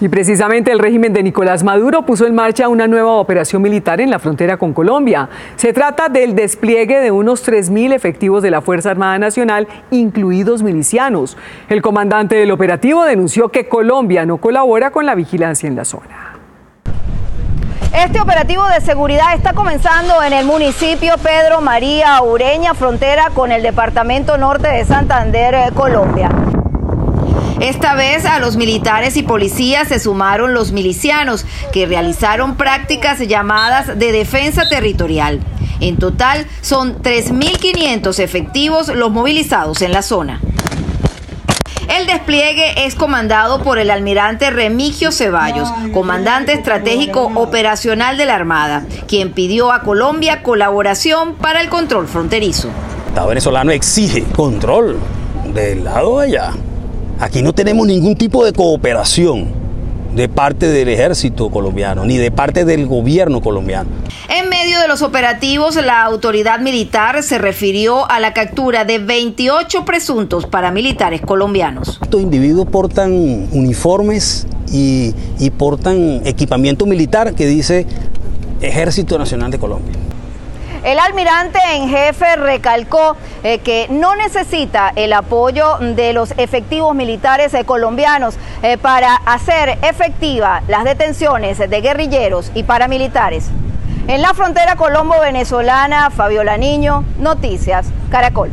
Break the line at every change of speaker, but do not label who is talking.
Y precisamente el régimen de Nicolás Maduro puso en marcha una nueva operación militar en la frontera con Colombia. Se trata del despliegue de unos 3.000 efectivos de la Fuerza Armada Nacional, incluidos milicianos. El comandante del operativo denunció que Colombia no colabora con la vigilancia en la zona.
Este operativo de seguridad está comenzando en el municipio Pedro María Ureña, frontera con el departamento norte de Santander, eh, Colombia. Esta vez a los militares y policías se sumaron los milicianos que realizaron prácticas llamadas de defensa territorial. En total son 3.500 efectivos los movilizados en la zona. El despliegue es comandado por el almirante Remigio Ceballos, comandante estratégico operacional de la Armada, quien pidió a Colombia colaboración para el control fronterizo.
El Estado venezolano exige control del lado allá. Aquí no tenemos ningún tipo de cooperación de parte del ejército colombiano, ni de parte del gobierno colombiano.
En medio de los operativos, la autoridad militar se refirió a la captura de 28 presuntos paramilitares colombianos.
Estos individuos portan uniformes y, y portan equipamiento militar que dice Ejército Nacional de Colombia.
El almirante en jefe recalcó eh, que no necesita el apoyo de los efectivos militares eh, colombianos eh, para hacer efectiva las detenciones de guerrilleros y paramilitares. En la frontera colombo-venezolana, Fabiola Niño, Noticias, Caracol.